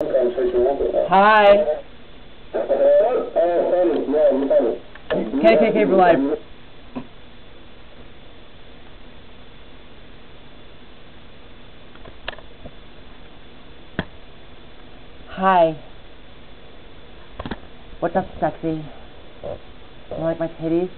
Hi. KKK for life. Hi. What's up, sexy? You like my titties?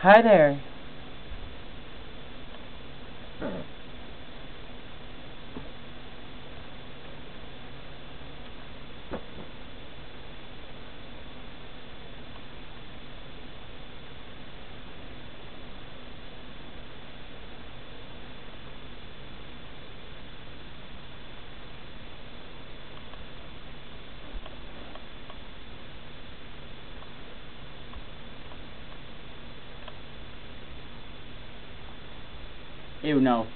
Hi there. Ew, no.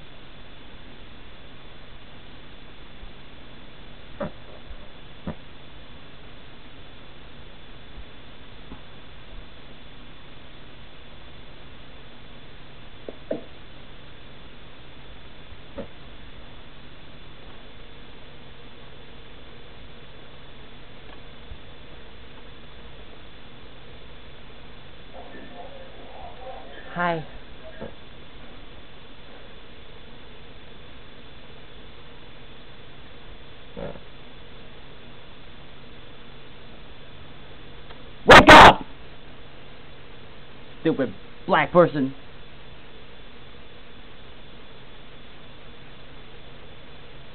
Hi. Wake up! Stupid black person.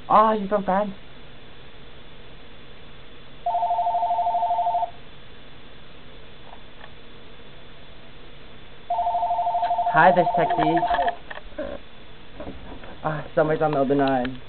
Oh, you so bad. Hi there, sexy. Ah, somebody's on the other nine.